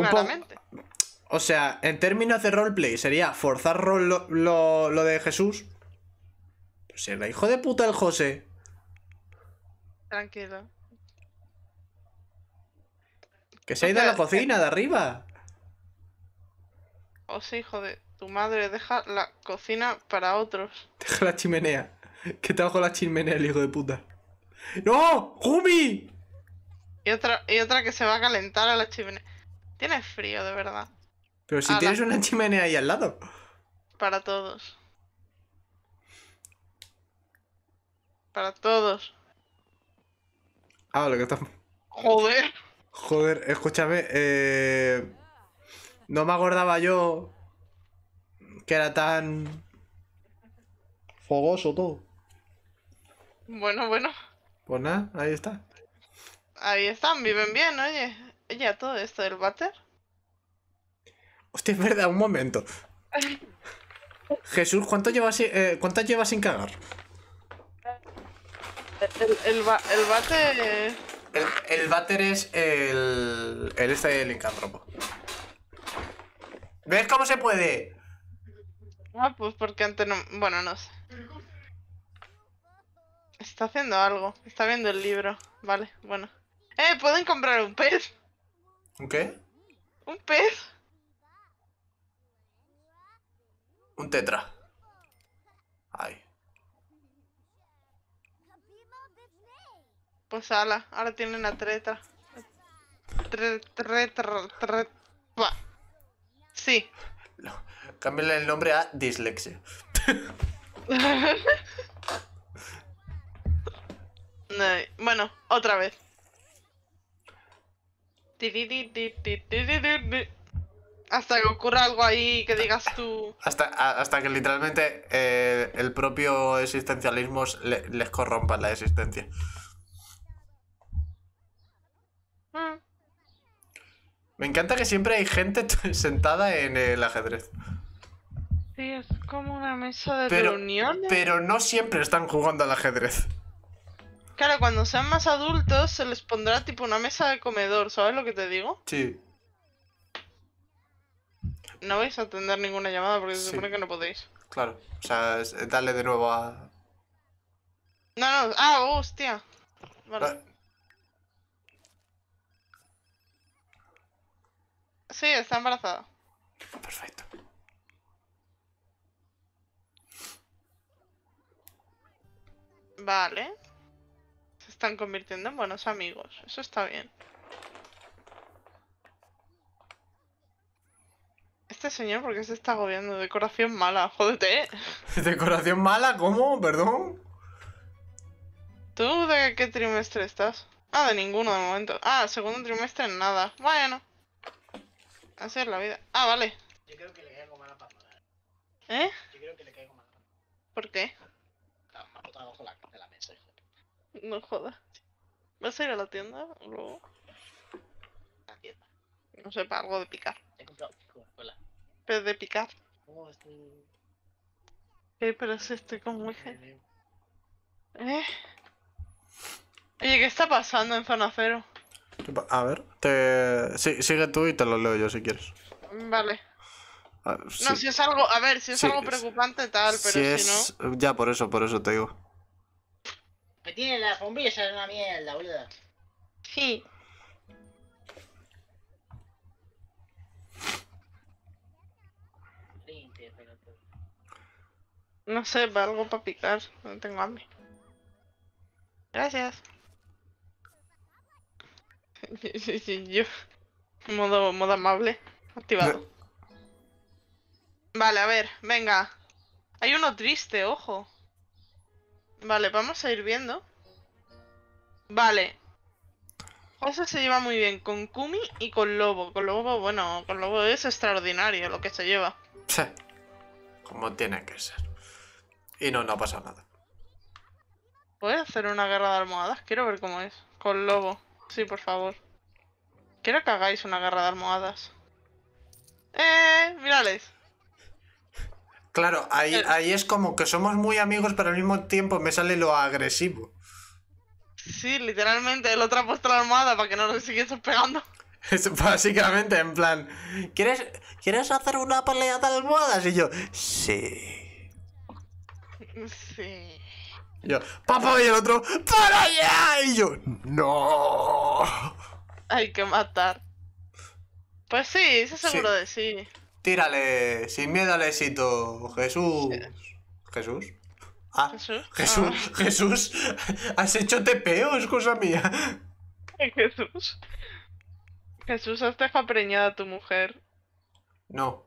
Un claramente. O sea, en términos de roleplay sería forzar rol lo, lo- lo de Jesús. Pues era hijo de puta el José. Tranquilo. Que se ha ido a la cocina de arriba. O sea, hijo de tu madre, deja la cocina para otros. Deja la chimenea. Que está bajo la chimenea el hijo de puta. ¡No! ¡Jumi! Y otra, y otra que se va a calentar a la chimenea. Tienes frío, de verdad. Pero si Ala. tienes una chimenea ahí al lado. Para todos. Para todos. Ah, lo que está. Joder. Joder, escúchame. Eh... No me acordaba yo que era tan fogoso todo. Bueno, bueno. Pues nada, ahí está. Ahí están, viven bien, oye. Oye, a todo esto del váter. Hostia, es verdad, un momento. Jesús, ¿cuánto llevas, eh, ¿cuántas llevas sin cagar? El, el, va- el váter. El, el váter es el. El este del. ¿Ves cómo se puede? Ah, pues porque antes no. Bueno, no sé. Está haciendo algo. Está viendo el libro. Vale, bueno. ¡Eh! ¿Pueden comprar un pez? ¿Un qué? ¿Un pez? Un tetra. Ay. Pues ala, ahora tienen a treta. Tre, tre, tre, tre- Buah. Sí. No, cámbiale el nombre a dislexia. No, Bueno, otra vez. Hasta que ocurra algo ahí que digas tú. Hasta, hasta que literalmente el propio existencialismo le- les corrompa la existencia. "Mm, Me encanta que siempre hay gente sentada en el ajedrez. Sí, es como una mesa de Pero- reuniones. Pero no siempre están jugando al ajedrez. Claro, cuando sean más adultos se les pondrá tipo una mesa de comedor, ¿sabes lo que te digo? Sí. No vais a atender ninguna llamada porque se supone que no podéis. Claro. O sea, es- darle de nuevo a. No, no, ah, hostia. Vale. Ah, Sí, está embarazada. Perfecto. Vale. Están convirtiendo en buenos amigos. Eso está bien. Este señor, ¿por qué se está agobiando? Decoración mala, jódete. ¿Decoración mala? ¿Cómo? ¿Perdón? ¿Tú de qué trimestre estás? Ah, de ninguno de momento. Ah, segundo trimestre nada. Bueno. Así es la vida. Ah, vale. Yo creo que le caigo mal a Pamela. ¿Eh? Yo creo que le caigo mal a Pamela. ¿Por qué? No jodas. ¿Vas a ir a la tienda luego? La tienda. No sé, para algo de picar. He comprado Coca-Cola. Pero de picar. ¿Cómo es tu...? ¿Qué? Pero si estoy con muy gente. ¿Eh? Oye, ¿qué está pasando en zona cero? A ver, te... sí, sigue tú y te lo leo yo si quieres. Vale. A- No, si es algo, a ver, si es Sí, algo preocupante tal, pero si si, es... Ya, por eso, por eso te digo. Me tiene las bombillas en una mierda, boludo. Sí. No sé, para algo para picar. No tengo hambre. Gracias. Sí, sí, yo. Modo, modo amable. Activado. Vale, a ver, venga. Hay uno triste, ojo. Vale, vamos a ir viendo. Vale. José se lleva muy bien con Kumi y con Lobo. Con Lobo, bueno, con Lobo es extraordinario lo que se lleva. Sí. Como tiene que ser. Y no, no ha pasado nada. ¿Puedes hacer una guerra de almohadas? Quiero ver cómo es. Con Lobo. Sí, por favor. Quiero que hagáis una guerra de almohadas. ¡Eh! ¡Mírales! Claro, ahí, Eh. ahí es como que somos muy amigos, pero al mismo tiempo me sale lo agresivo. Sí, literalmente. El otro ha puesto la almohada para que no nos siguieses pegando. Es básicamente en plan, ¿quieres, ¿quieres hacer una pelea de almohadas? Y yo, sí. Sí. Y yo, papá, y el otro, ¡para allá! Y yo, no. Hay que matar. Pues sí, eso seguro de sí. Tírale, sin miedo al éxito, Jesús. ¿Jesús? Ah, Jesús. Jesús, Jesús, ¿has hecho TP o es cosa mía? Ah, Jesús. Jesús, has dejado preñada a tu mujer. No,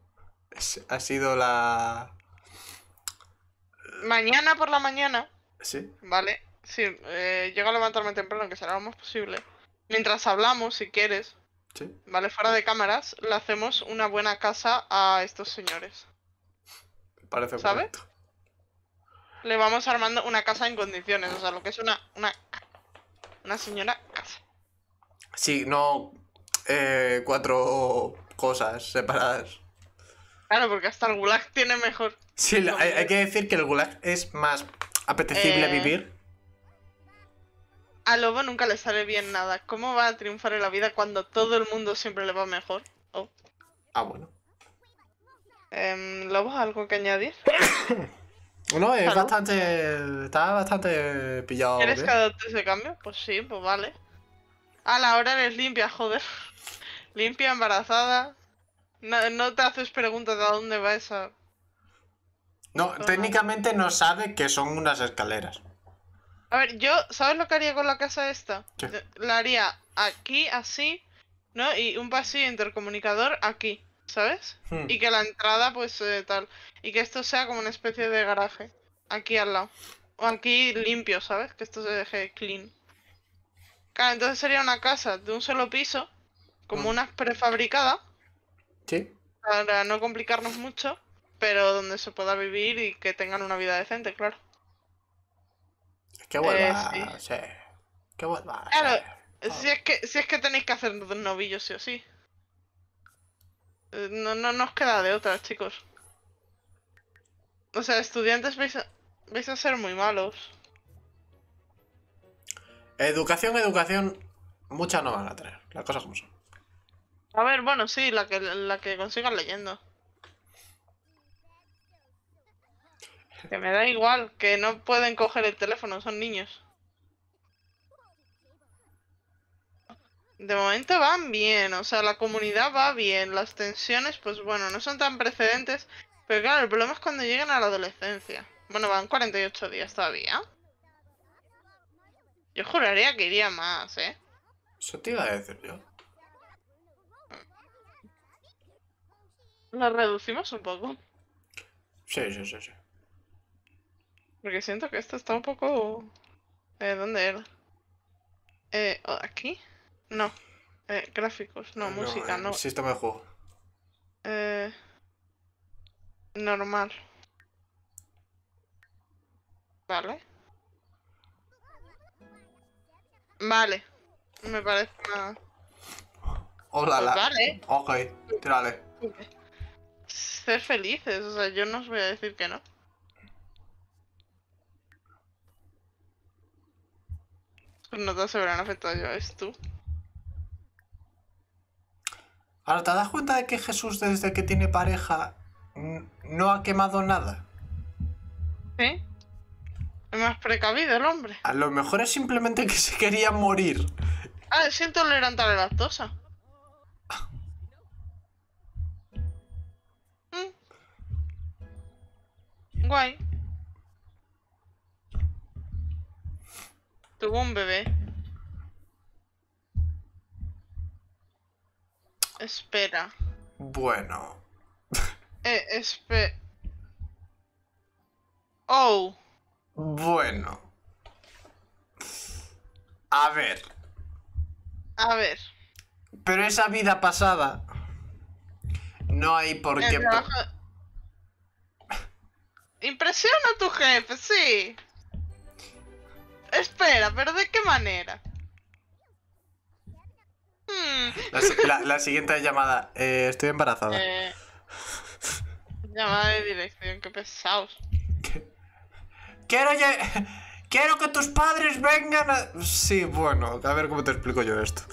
ha sido la... Mañana por la mañana, ¿Sí? ¿vale? Sí, eh, llego a levantarme temprano, que será lo más posible. Mientras hablamos, si quieres, ¿Sí? ¿vale? Fuera de cámaras, le hacemos una buena casa a estos señores. Me parece ¿Sabe? correcto. Le vamos armando una casa en condiciones, o sea, lo que es una, una, una señora casa. Sí, no eh, cuatro cosas separadas. Claro, porque hasta el gulag tiene mejor. Sí, hay, hay que decir que el gulag es más apetecible Eh, vivir. A Lobo nunca le sale bien nada. ¿Cómo va a triunfar en la vida cuando todo el mundo siempre le va mejor? Oh. Ah, bueno. Em, Lobo, ¿algo que añadir? No, es Salud. bastante... Está bastante pillado. ¿Quieres que adopte ese cambio? Pues sí, pues vale. A la hora eres limpia, joder. Limpia, embarazada. No, no te haces preguntas de a dónde va esa. No, técnicamente no sabe que son unas escaleras. A ver, yo, ¿sabes lo que haría con la casa esta? La haría aquí, así, ¿no? Y un pasillo intercomunicador aquí, ¿sabes? Hmm. Y que la entrada, pues eh, tal. Y que esto sea como una especie de garaje. Aquí al lado. O aquí limpio, ¿sabes? Que esto se deje clean. Claro, entonces sería una casa de un solo piso. Como Mm. una prefabricada. Sí. Para no complicarnos mucho. Pero donde se pueda vivir y que tengan una vida decente, claro. Que vuelva. Eh, sí. Que vuelva. Claro, sí. Si es que, si es que tenéis que hacer novillos sí o sí. Eh, No, no nos queda de otra, chicos. O sea, estudiantes vais a, vais a ser muy malos. Educación, educación. Muchas no van a tener. Las cosas como son. A ver, bueno, sí, la que, la que consigan leyendo. Que me da igual, que no pueden coger el teléfono, son niños. De momento van bien, o sea, la comunidad va bien, las tensiones, pues bueno, no son tan precedentes, pero claro, el problema es cuando llegan a la adolescencia. Bueno, van 48 días todavía. Yo juraría que iría más, ¿eh? Eso te iba a decir yo. Lo reducimos un poco. Sí, sí, sí, sí. Porque siento que esto está un poco... Eh, ¿Dónde era? Eh, ¿o ¿aquí? No. Eh, gráficos, no, música, el no. Sistema de juego. Eh, normal. Vale. Vale. Me parece una... Hola, Pues la. vale. Ok, tírale. Ser felices, o sea, yo no os voy a decir que no. Sus notas se verán afectadas, ya ves tú. Ahora, ¿te das cuenta de que Jesús desde que tiene pareja no ha quemado nada? ¿Sí? Es más precavido el hombre. A lo mejor es simplemente que se quería morir. Ah, es intolerante a la lactosa. Mm. Guay. Tuvo un bebé. Espera. Bueno. Eh, espe... Oh. Bueno. A ver. A ver. Pero esa vida pasada. No hay por qué. trabajo- Impresiona a tu jefe, sí. Espera, pero ¿de qué manera? Hmm, La, si- la- la siguiente llamada. eh, estoy embarazada. eh, llamada de dirección, qué pesados. Quiero Quiero que tus padres vengan a. Sí, bueno, a ver cómo te explico yo esto.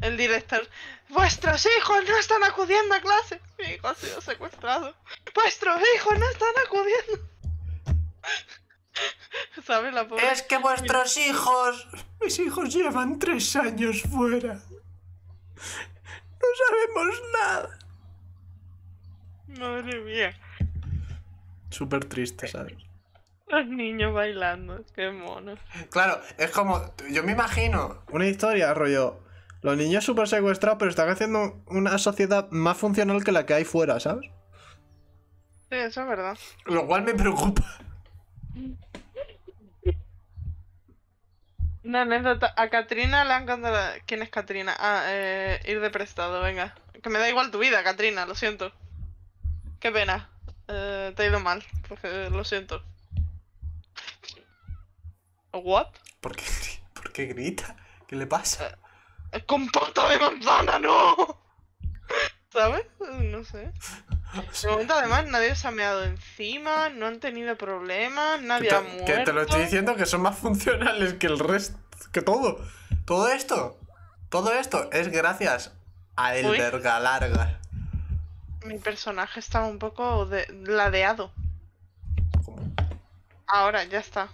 El director. Vuestros hijos no están acudiendo a clase. Mi hijo ha sido secuestrado. Vuestros hijos no están acudiendo. ¿Sabes la pobre? Es que vuestros hijos... Mis hijos llevan tres años fuera. No sabemos nada. Madre mía. Súper triste, ¿sabes? Los niños bailando. Qué mono. Claro, es como... Yo me imagino... Una historia, rollo... Los niños súper secuestrados, pero están haciendo una sociedad más funcional que la que hay fuera, ¿sabes? Sí, eso es verdad. Lo cual me preocupa. Una anécdota. A Katrina le han encantado. ¿Quién es Katrina? Ah, eh, ir de prestado, venga. Que me da igual tu vida, Katrina, lo siento. Qué pena. Eh, te ha ido mal, porque lo siento. ¿What? ¿Por qué, por qué grita? ¿Qué le pasa? ¡Es ¡Compota de manzana, no! ¿Sabes? No sé. De momento, además, nadie se ha meado encima, no han tenido problemas, nadie ha muerto. que te lo estoy diciendo que son más funcionales que el resto. Que todo. Todo esto. Todo esto es gracias a Uy. el verga larga. Mi personaje estaba un poco de- ladeado. ¿Cómo? Ahora, ya está.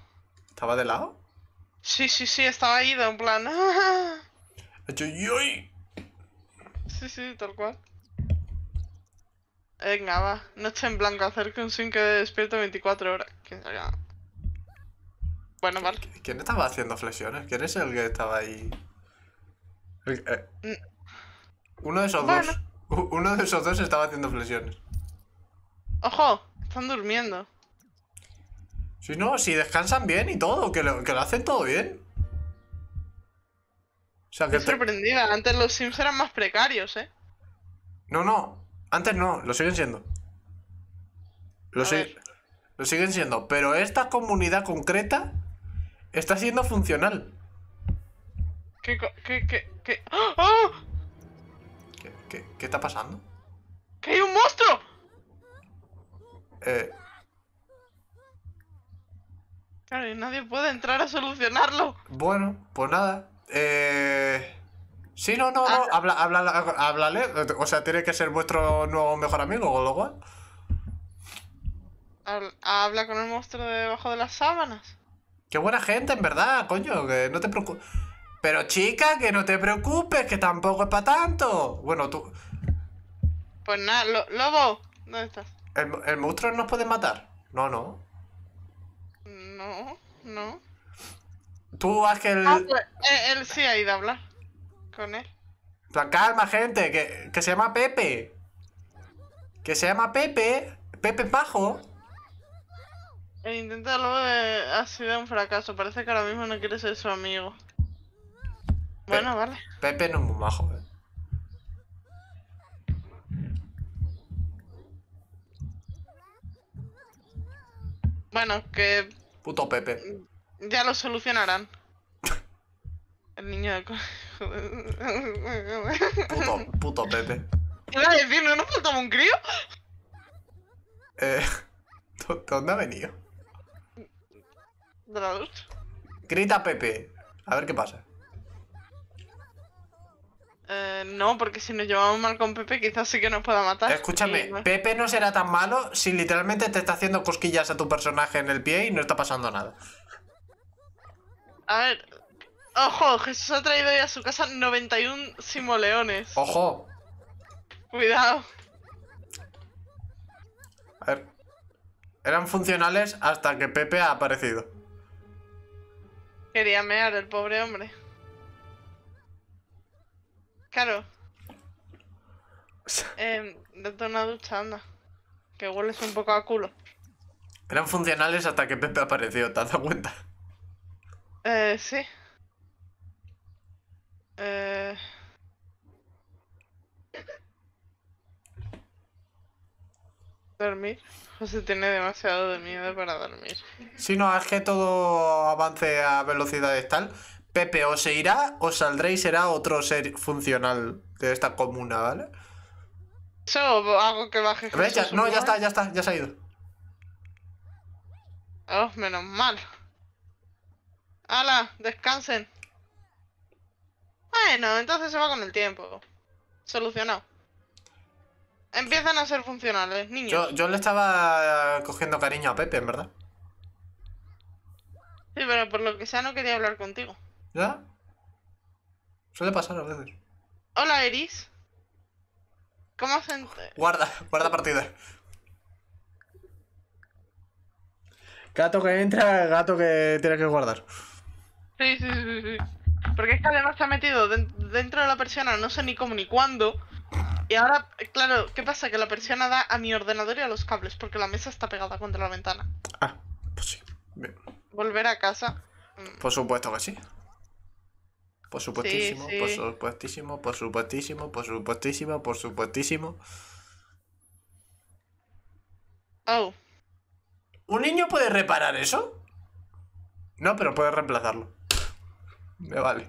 ¿Estaba de lado? Sí, sí, sí, estaba ido en plan. Ha hecho yoy. Sí, sí, tal cual. Venga, va. Noche en blanco, hacer que un swing que despierto 24 horas. Bueno, vale. ¿Quién estaba haciendo flexiones? ¿Quién es el que estaba ahí? El- eh, Mm. Uno de esos Bueno. dos. Uno de esos dos estaba haciendo flexiones. ¡Ojo! Están durmiendo. Si no, si descansan bien y todo, que lo, que lo hacen todo bien. O sea, que Estoy te- sorprendida. Antes los Sims eran más precarios, ¿eh? No, no. Antes no, lo siguen siendo. Lo, A si- ver. lo siguen siendo. Pero esta comunidad concreta está siendo funcional. ¿Qué, qué, qué, qué? ¡Oh! ¿Qué, qué- qué está pasando? ¡Que hay un monstruo! Eh, Claro, y nadie puede entrar a solucionarlo. bueno, pues nada. Eh... Sí, no, no, no. Ah. Habla, habla, háblale. O sea, tiene que ser vuestro nuevo mejor amigo, con lo cual. Habla, habla con el monstruo de debajo de las sábanas. Qué buena gente, en verdad, coño, que no te preocupes. Pero chica, que no te preocupes, que tampoco es para tanto. Bueno, tú. Pues nada, lo- Lobo, ¿dónde estás? ¿El, el monstruo nos puede matar? No, no. No, no. Tú haz que el. Ah, pues, eh, él sí ha ido a hablar con él. Plan, calma, gente, que, que se llama Pepe. Que se llama Pepe. Pepe es majo. El intento de Lobo eh, ha sido un fracaso. Parece que ahora mismo no quiere ser su amigo. Bueno, vale. Pepe no es muy majo, eh. Bueno, que Puto Pepe. Ya lo solucionarán. El niño de... co- Puto, puto Pepe. Iba a decir, ¿no nos faltaba un crío? Eh, ¿dó- ¿Dónde ha venido? De la. Grita Pepe. A ver qué pasa. Eh, no, porque si nos llevamos mal con Pepe, quizás sí que nos pueda matar. Escúchame, Y Pepe no será tan malo si literalmente te está haciendo cosquillas a tu personaje en el pie y no está pasando nada. A ver. Ojo, Jesús ha traído hoy a su casa 91 simoleones. Ojo. Cuidado. A ver. Eran funcionales hasta que Pepe ha aparecido. Quería mear el pobre hombre. Claro. Eh, date una ducha, anda. Que hueles un poco a culo. Eran funcionales hasta que Pepe apareció, ¿te has dado cuenta? Eh, sí. Eh... Dormir. José tiene demasiado de miedo para dormir. Si no, es que todo avance a velocidades tal. Pepe o se irá o saldrá y será otro ser funcional de esta comuna, ¿vale? Eso hago que baje no, ya está, ya está, ya se ha ido. Oh, menos mal. ¡Hala! ¡Descansen! Bueno, entonces se va con el tiempo. Solucionado. Empiezan a ser funcionales, niños. Yo, yo le estaba cogiendo cariño a Pepe, en verdad. Sí, pero por lo que sea no quería hablar contigo. ¿Ya? Suele pasar a veces. Hola, Eris. ¿Cómo se... ent- Guarda, guarda partida. Gato que entra, gato que tiene que guardar. Sí, sí, sí, sí. Porque es que además se ha metido den- dentro de la persiana, no sé ni cómo ni cuándo. Y ahora, claro, ¿qué pasa? Que la persiana da a mi ordenador y a los cables, porque la mesa está pegada contra la ventana. Ah, pues sí. Bien. Volver a casa. mm, Por supuesto que sí. Por supuestísimo, sí. por supuestísimo, por supuestísimo, por supuestísimo, por supuestísimo. Oh, ¿Un niño puede reparar eso? No, pero puede reemplazarlo. Me vale.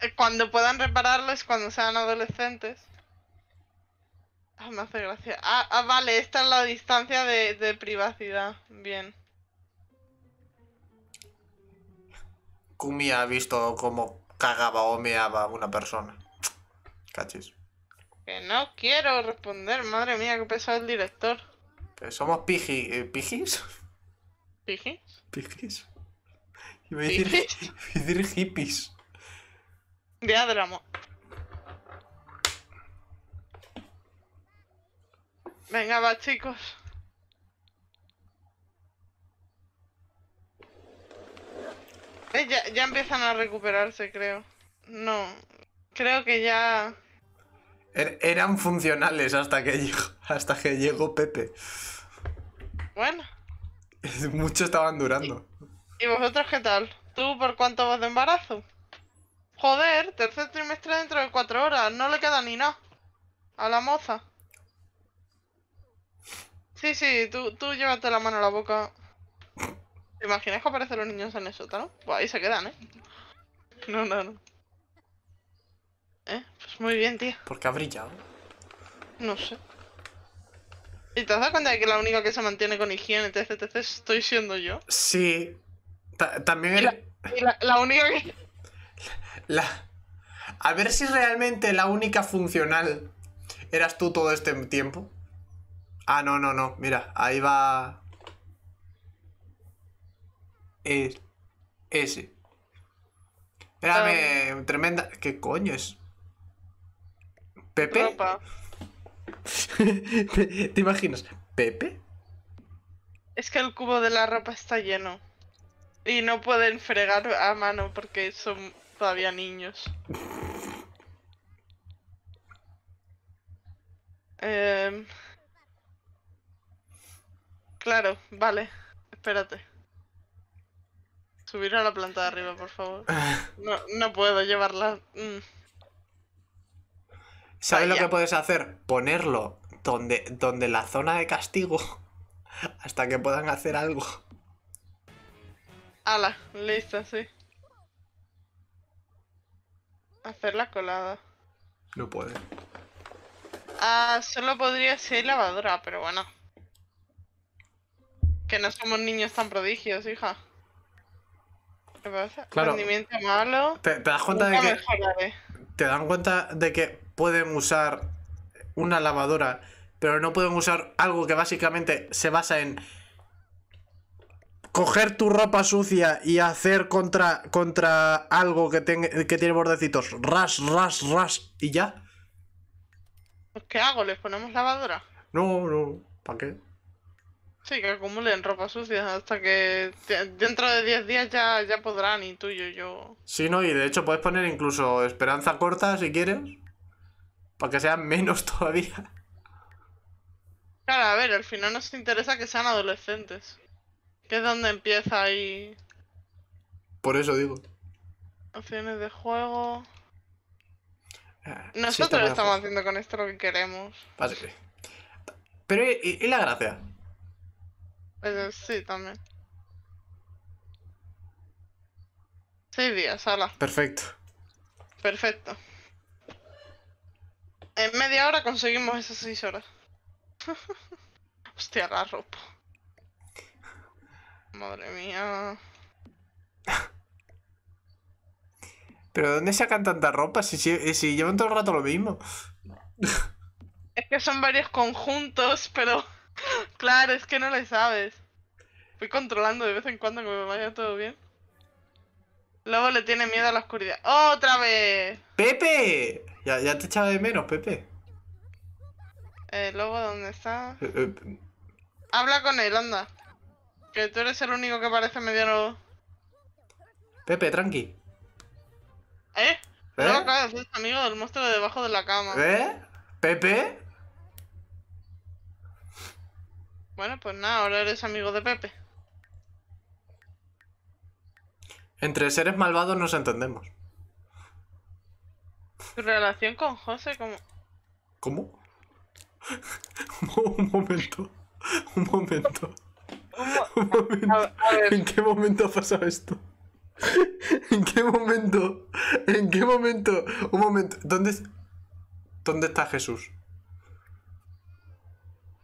eh, cuando puedan repararlo es cuando sean adolescentes. Ah, me hace gracia. Ah, ah, vale, esta es la distancia de, de privacidad. Bien. Kumi ha visto cómo cagaba o meaba una persona. Cachis. Que no quiero responder. Madre mía, qué pesado el director. Pero somos piji, eh, pijis. ¿Piji? Pijis. Iba a decir, iba a decir hippies. Día del amor. Venga, va, chicos. Eh, ya, ya empiezan a recuperarse, creo. No, creo que ya... Er- eran funcionales hasta que llegó, hasta que llegó Pepe. Bueno. Muchos estaban durando. ¿Y vosotros qué tal? ¿Tú por cuánto vas de embarazo? Joder, tercer trimestre dentro de cuatro horas. No le queda ni nada. A la moza. Sí, sí, tú, tú llévate la mano a la boca. ¿Te imaginas que aparecen los niños en el sótano? Pues ahí se quedan, ¿eh? No, no, no. ¿Eh? Pues muy bien, tío. Porque ha brillado. No sé. ¿Y te has dado cuenta de que la única que se mantiene con higiene, etc, etc, estoy siendo yo? Sí. Ta- también la, el- la, la única que... la- A ver si realmente la única funcional eras tú todo este tiempo. Ah, no, no, no. Mira, ahí va. Es. Ese. Espérame, tremenda. ¿Qué coño es? ¿Pepe? ¿Te imaginas? ¿Pepe? Es que el cubo de la ropa está lleno. Y no pueden fregar a mano porque son todavía niños. Em, Claro, vale. Espérate. Subir a la planta de arriba, por favor. No, no puedo llevarla. mm. ¿Sabes lo que puedes hacer? Ponerlo donde, donde la zona de castigo hasta que puedan hacer algo. Ala, listo, sí. Hacer la colada. No puede. Ah, solo podría ser lavadora, pero bueno. Que no somos niños tan prodigios, hija. ¿Qué pasa? Claro. Rendimiento malo. ¿Te, te das cuenta de que mejoraré. te dan cuenta de que pueden usar una lavadora, pero no pueden usar algo que básicamente se basa en coger tu ropa sucia y hacer contra contra algo que tenga que tiene bordecitos, ras, ras, ras y ya? Pues, ¿Qué hago? ¿Les ponemos lavadora? No, no, ¿para qué? Sí, que acumulen ropa sucia hasta que te- dentro de 10 días ya, ya podrán y tú y yo, yo. Sí, no, y de hecho puedes poner incluso esperanza corta si quieres. Para que sean menos todavía. Claro, a ver, al final nos interesa que sean adolescentes. Que es donde empieza ahí Por eso digo. opciones de juego. Ah, Nosotros estamos haciendo con esto lo que queremos. Así que- Pero ¿y, y- y la gracia? Eh, sí, también. Seis días, ala. Perfecto. Perfecto. En media hora conseguimos esas seis horas. Hostia, la ropa. Madre mía. ¿Pero dónde sacan tanta ropa? Si, si, si llevan todo el rato lo mismo. Es que son varios conjuntos, pero claro, es que no le sabes. Fui controlando de vez en cuando que me vaya todo bien. Luego le tiene miedo a la oscuridad. ¡Otra vez! ¡Pepe! Ya, ya te echaba de menos, Pepe. Eh, luego, ¿dónde está? Eh, eh, Habla con él, anda. Que tú eres el único que parece medio... Pepe, tranqui. ¿Eh? ¿Eh? No amigo del monstruo de debajo de la cama. ¿Eh? ¿Pepe? Bueno, pues nada, ahora eres amigo de Pepe. Entre seres malvados nos entendemos. Tu relación con José, como... ¿Cómo? Un momento. Un momento. Un momento. A, a ver, ¿En qué momento ha pasado esto? ¿En qué momento? ¿En qué momento? Un momento. ¿Dónde, ¿Dónde está Jesús?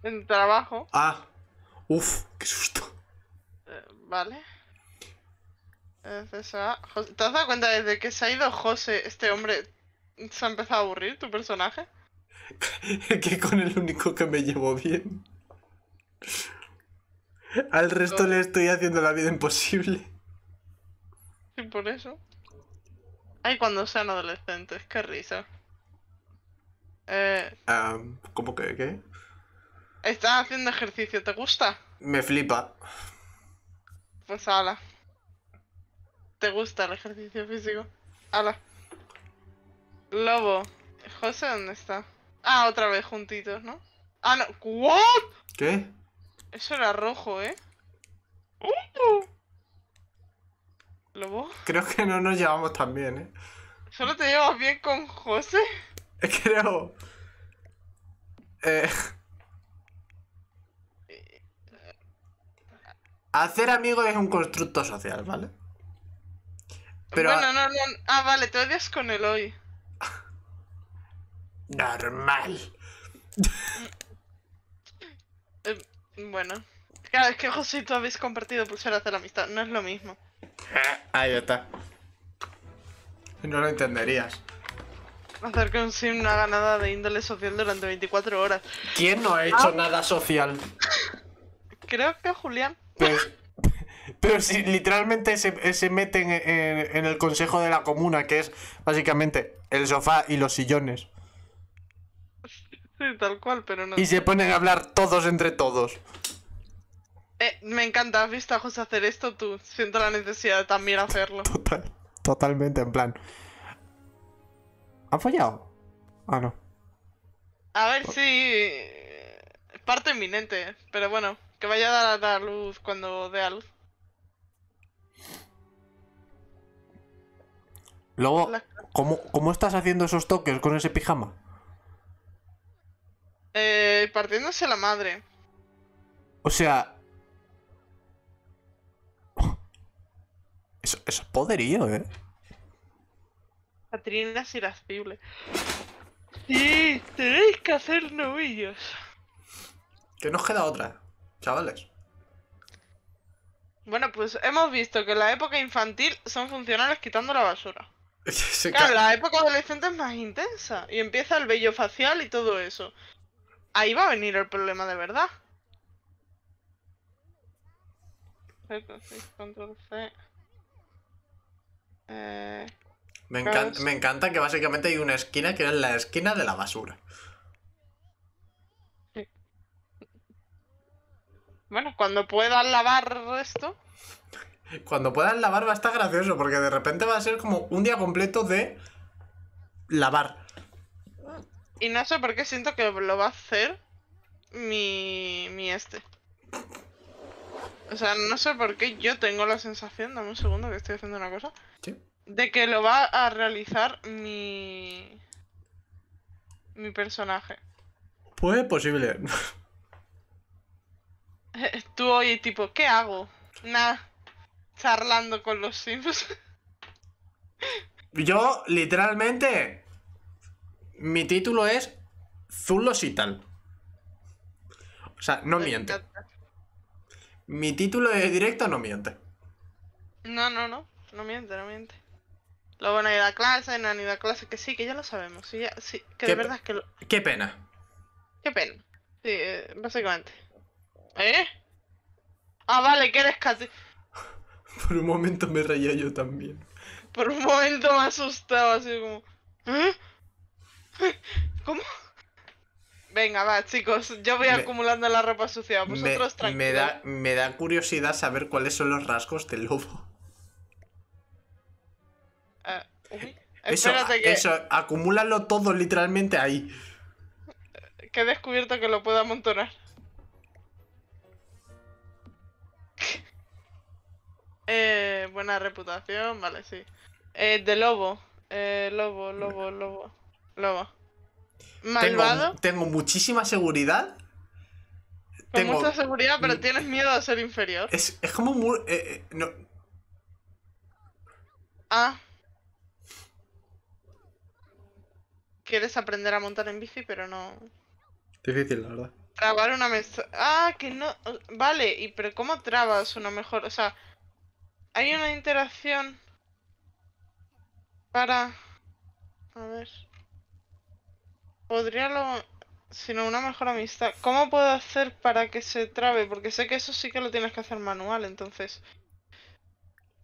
en trabajo, Ah. Uf, qué susto. eh, ¿vale? Jos- ¿Te has dado cuenta desde que se ha ido José, este hombre, se ha empezado a aburrir tu personaje? que con el único que me llevo bien. Al resto le estoy haciendo la vida imposible. Y por eso. Ay, cuando sean adolescentes, qué risa. Eh, Ah, ¿Cómo que qué? estás haciendo ejercicio, ¿te gusta? Me flipa. Pues ala. ¿Te gusta el ejercicio físico? Ala. Lobo. José, ¿dónde está? Ah, otra vez juntitos, ¿no? Ah, no. ¿What? ¿Qué? Eso era rojo, ¿eh? Uh. Lobo. Creo que no nos llevamos tan bien, ¿eh? ¿Solo te llevas bien con José? Creo. Eh, Hacer amigos es un constructo social, ¿vale? Pero Bueno, no, no. Ah, vale, te odias con él hoy. normal. Bueno. Claro, es que José y tú habéis compartido pulseras de la amistad. No es lo mismo. Ahí está. No lo entenderías. Hacer que un sim no haga nada de índole social durante 24 horas. ¿Quién no ha hecho nada social? Creo que Julián. Pues, pero si literalmente se, se meten en, en el consejo de la comuna, que es básicamente el sofá y los sillones, Sí, tal cual, pero no. y se ponen a hablar todos entre todos. Eh, me encanta, has visto a José hacer esto, tú. Siento la necesidad de también hacerlo. Total, totalmente, en plan. ¿Han fallado? Ah, no. A ver si. Parte inminente, pero bueno, que vaya a dar a dar luz cuando dé a luz. Luego, La- ¿cómo, ¿cómo estás haciendo esos toques con ese pijama? Eh, partiéndose la madre. O sea. Eso, eso es poderío, ¿eh? Catrina es irascible. Sí, tenéis que hacer novillos. Que nos queda otra, chavales. Bueno, pues hemos visto que en la época infantil son funcionales quitando la basura. Claro, la época adolescente es más intensa. Y empieza el vello facial y todo eso. Ahí va a venir el problema de verdad. Control C. Eh, me, encan- me encanta que básicamente hay una esquina que es la esquina de la basura. bueno, cuando puedan lavar esto. Cuando puedan lavar va a estar gracioso, porque de repente va a ser como un día completo de lavar. Y no sé por qué siento que lo va a hacer mi, mi este. O sea, no sé por qué yo tengo la sensación, dame un segundo que estoy haciendo una cosa, Sí. de que lo va a realizar mi... mi personaje. Pues posible. Tú hoy tipo, ¿qué hago? Nada, charlando con los Sims. Yo, literalmente, mi título es Zulos y tal. O sea, no miente. Mi título de directo no miente. No, no, no, no miente, no miente. Luego ido a clase, no han ido a clase, que sí, que ya lo sabemos. Sí, ya- sí, que ¿Qué de verdad es que lo... Qué pena. Qué pena. Sí, eh, básicamente. ¿Eh? Ah, vale, que eres casi... Por un momento me reía yo también. Por un momento me ha asustado, así como... ¿Eh? ¿Cómo? Venga, va, chicos, yo voy Me- acumulando la ropa sucia. Me, Vosotros tranquilos. me da, me da curiosidad saber cuáles son los rasgos del lobo. Eh, uy, Eso, que, eso, acumúlalo todo literalmente ahí. que he descubierto que lo puedo amontonar. eh, buena reputación, vale, sí. Eh, de lobo. Eh, lobo, lobo, lobo. Lobo. Malvado, Tengo, tengo muchísima seguridad. con Tengo, mucha seguridad, pero tienes miedo a ser inferior. es, es como muy... eh, eh, no, Ah. Quieres aprender a montar en bici, pero no. difícil, la verdad. Trabar una mesa. Ah, que no. Vale, y pero ¿cómo trabas una mejor? O sea, hay una interacción para. A ver. Podría lo. Sino una mejor amistad. ¿Cómo puedo hacer para que se trabe? Porque sé que eso sí que lo tienes que hacer manual, entonces.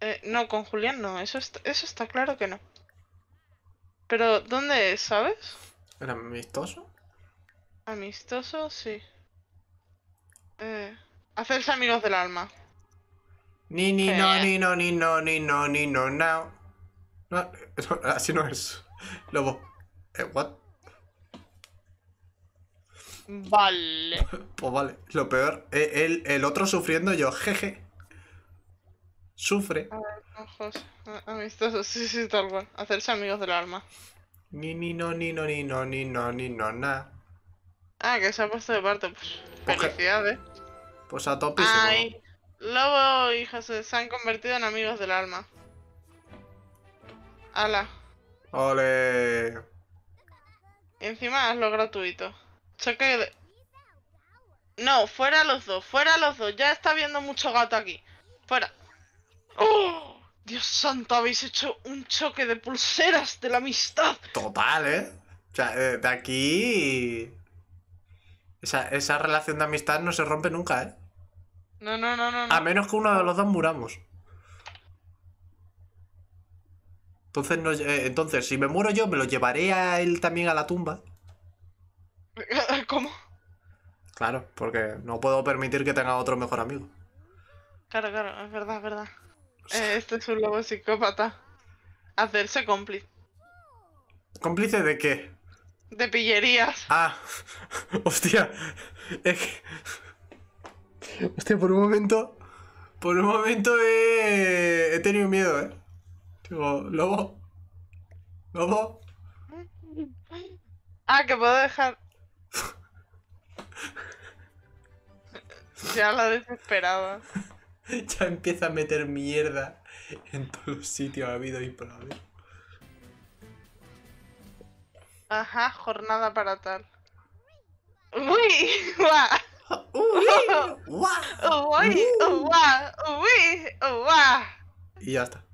Eh, no, con Julián no, eso está, eso está claro que no. Pero, ¿dónde es, sabes? ¿Era amistoso? Amistoso, sí. Eh, hacerse amigos del alma. Ni, ni, no, Eh. ni, no, ni, no, ni, no, ni, no, no. Así no es. Lobo. Eh, what? Vale. Pues vale, lo peor. eh, El, el otro sufriendo yo, jeje. Sufre. Ojos. a- Amistoso, sí, sí, tal cual. Hacerse amigos del alma. Ni, ni, no, ni, no, ni, no, ni, no, ni, no, na. Ah, que se ha puesto de parte. Pues, Oje. felicidades. Pues a topísimo. Ay, Lobo y José se han convertido en amigos del alma. Ala. Ole. Y encima hazlo gratuito. Choque de... No, fuera los dos, fuera los dos. Ya está habiendo mucho gato aquí. Fuera. ¡Oh! Dios santo, habéis hecho un choque de pulseras de la amistad. Total, ¿eh? O sea, eh, de aquí. Esa, esa relación de amistad no se rompe nunca, ¿eh? No, no, no, no. no. A menos que uno de los dos muramos. Entonces, no- eh, entonces, si me muero yo, me lo llevaré a él también a la tumba. ¿Cómo? Claro, porque no puedo permitir que tenga otro mejor amigo. Claro, claro, es verdad, es verdad. Eh, este es un lobo psicópata. Hacerse cómplice. ¿Cómplice de qué? De pillerías. Ah, hostia. Es que. Hostia, por un momento. Por un momento he, he tenido miedo, ¿eh? Digo, lobo. Lobo. Ah, que puedo dejar. Ya la desesperaba. Ya empieza a meter mierda en todos los sitios habido y por haber. Ajá, jornada para tal. Uy, guau, ¡Uy! ¡Guau! uy, guau, uy, guau. Y ya está.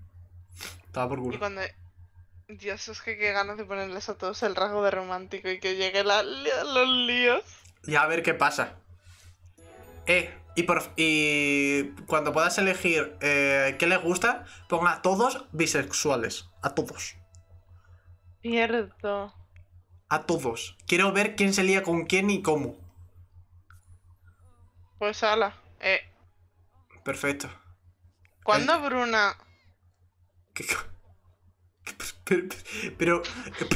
Estaba por Y culo. cuando. Dios, es que qué ganas de ponerles a todos el rasgo de romántico y que llegue la, los líos. Y a ver qué pasa. Eh, y, por, y cuando puedas elegir eh, qué les gusta, ponga a todos bisexuales. A todos. Cierto. A todos. Quiero ver quién se lía con quién y cómo. Pues ala. Eh, Perfecto. ¿cuándo Bruna? ¿Qué Pero, pero,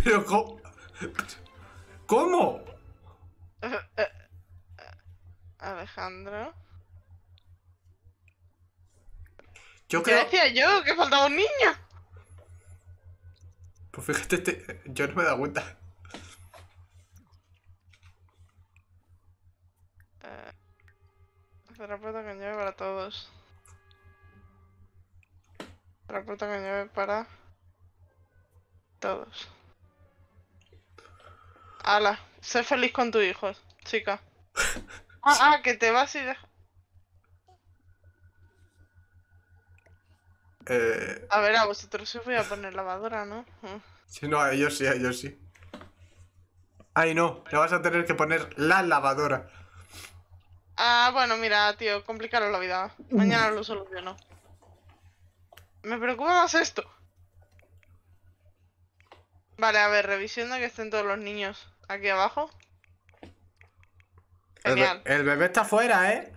pero, ¿cómo? ¿Cómo? Alejandro. Yo ¿Qué creo... decía yo? Que faltaba un niño. Pues fíjate, este- yo no me he dado cuenta. Eh, terapeuta con llave para todos. Terapeuta con llave para todos. Ala, sé feliz con tu hijo, chica. Ah, ah, que te vas y deja. Eh, A ver, a vosotros os voy a poner lavadora, ¿no? Mm. sí, no, a ellos sí, a ellos sí. Ay, no, le vas a tener que poner la lavadora. Ah, bueno, mira, tío, complicaros la vida. Mañana lo soluciono. Me preocupa más esto. Vale, a ver, revisión de que estén todos los niños aquí abajo. El, be- Genial. el bebé está afuera, ¿eh?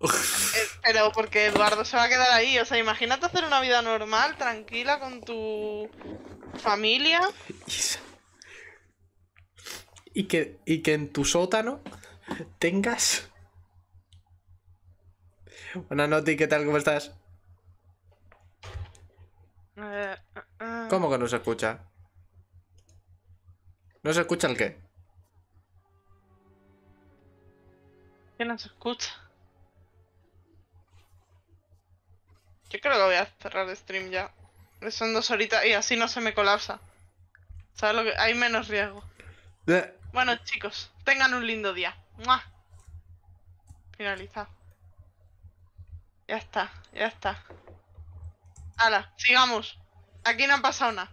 Eh, pero porque Eduardo se va a quedar ahí. O sea, imagínate hacer una vida normal, tranquila, con tu familia. Y que, y que en tu sótano tengas... Buenas noches, ¿qué tal? ¿Cómo estás? Eh, eh. ¿Cómo que no se escucha? ¿No se escucha el qué? Que no se escucha. Yo creo que voy a cerrar el stream ya. Son dos horitas y así no se me colapsa. ¿Sabes lo que? Hay menos riesgo. Bueno, chicos, tengan un lindo día. ¡Mua! Finalizado. Ya está, ya está. Hala, sigamos. Aquí no ha pasado nada.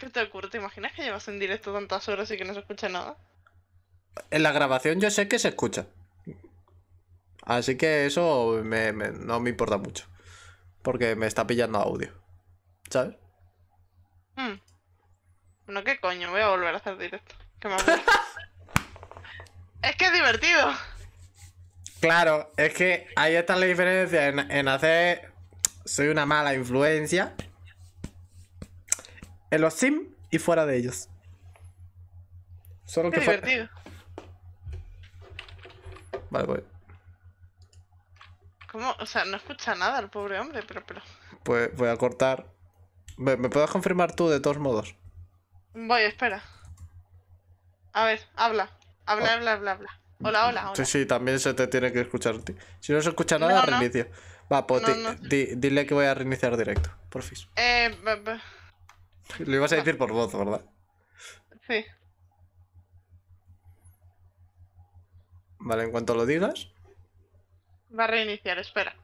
¿Qué te ocurre? ¿Te imaginas que llevas en directo tantas horas y que no se escucha nada? En la grabación yo sé que se escucha. Así que eso me- me- no me importa mucho. Porque me está pillando audio. ¿Sabes? Hmm. Bueno, ¿qué coño? Voy a volver a hacer directo. Que me es que es divertido. Claro, es que ahí está la diferencia en, en hacer. Soy una mala influencia. En los sims y fuera de ellos. Solo Qué que fuera- divertido. Vale, pues, ¿Cómo? O sea, no escucha nada el pobre hombre, pero, pero. pues voy a cortar. ¿Me, me puedes confirmar tú de todos modos? Voy, espera. A ver, habla. Habla, Oh. habla, habla, habla. Hola, hola, hola. Sí, sí, también se te tiene que escuchar a ti. Si no se escucha nada, No, no. reinicia. Va, pues No, di- dile que voy a reiniciar directo, porfis. Eh, b- b- Lo ibas a decir por voz, ¿verdad? sí. Vale, en cuanto lo digas. Va a reiniciar, espera.